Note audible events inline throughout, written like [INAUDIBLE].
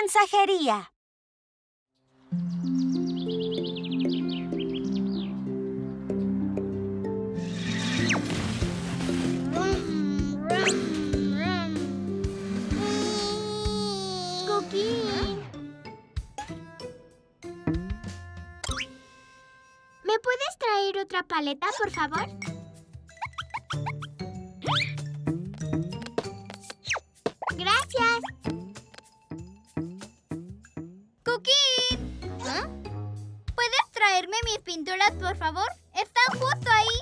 Mensajería. ¿Me puedes traer otra paleta, por favor? Cookie. ¿Ah? ¿Puedes traerme mis pinturas, por favor? Están justo ahí.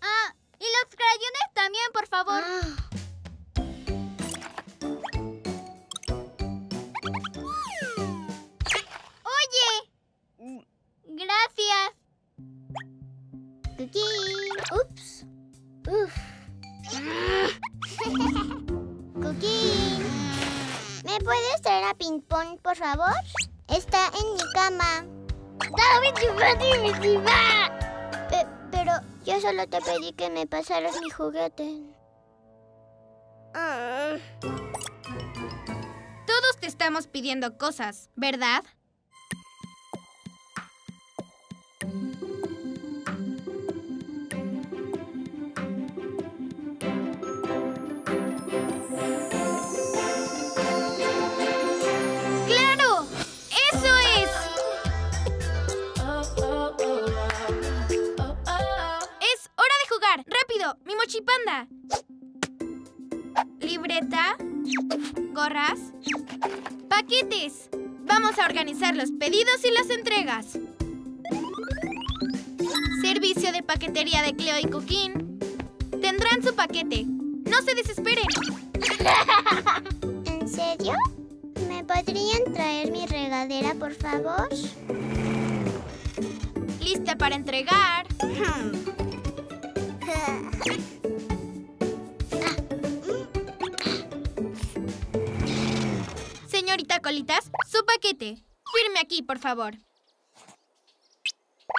Ah, y los crayones también, por favor. Oye. Gracias. Cookie. Ups. Uf. Puedes traer a Ping Pong, por favor? Está en mi cama. Pe- pero yo solo te pedí que me pasaras mi juguete. Todos te estamos pidiendo cosas, ¿verdad? Gorras. Paquetes. Vamos a organizar los pedidos y las entregas. Servicio de paquetería de Cleo y Coquín. Tendrán su paquete. No se desesperen. ¿En serio? ¿Me podrían traer mi regadera, por favor? Lista para entregar. [LAUGHS] [LAUGHS] Señorita Colitas, su paquete. Firme aquí, por favor.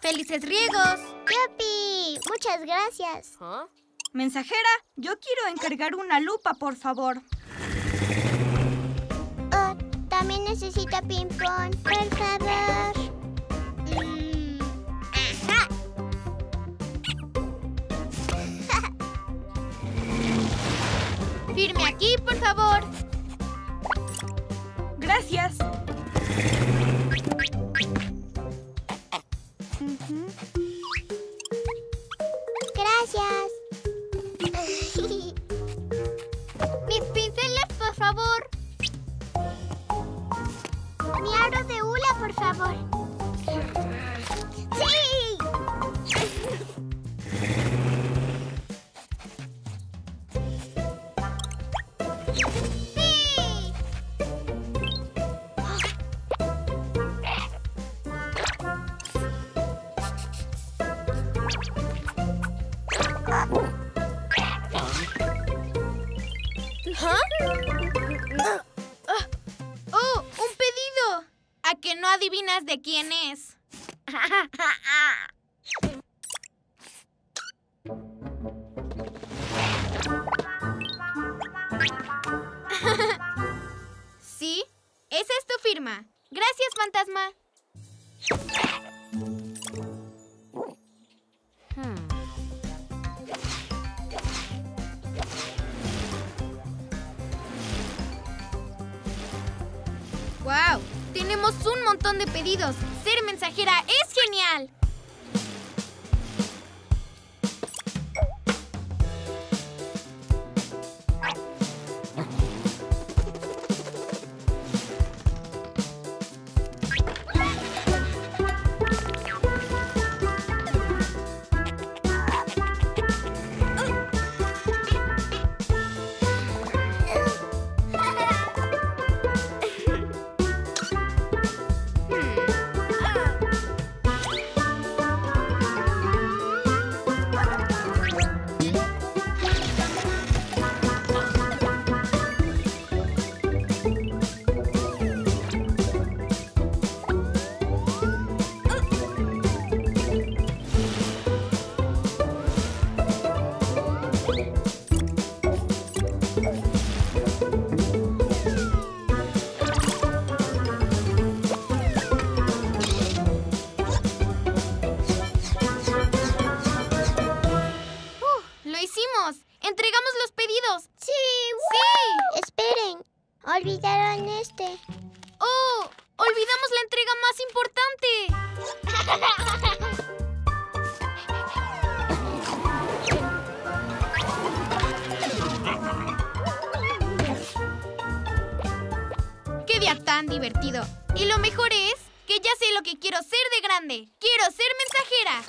¡Felices riegos! ¡Yupi! Muchas gracias. Mensajera, yo quiero encargar una lupa, por favor. Oh, también necesita ping-pong, por favor. Mm. Ajá. [LAUGHS] Firme aquí, por favor. Gracias. Gracias. Mis pinceles, por favor. Mi aro de hula, por favor. ¡Sí! Que no adivinas de quién es? [LAUGHS] ¿Sí? Esa es tu firma. Gracias, fantasma. Tenemos un montón de pedidos. Ser mensajera es genial. ¡Entregamos los pedidos! Sí, ¡Sí! Esperen. Olvidaron este. ¡Oh! ¡Olvidamos la entrega más importante! ¡Qué día tan divertido! Y lo mejor es que ya sé lo que quiero ser de grande. ¡Quiero ser mensajera!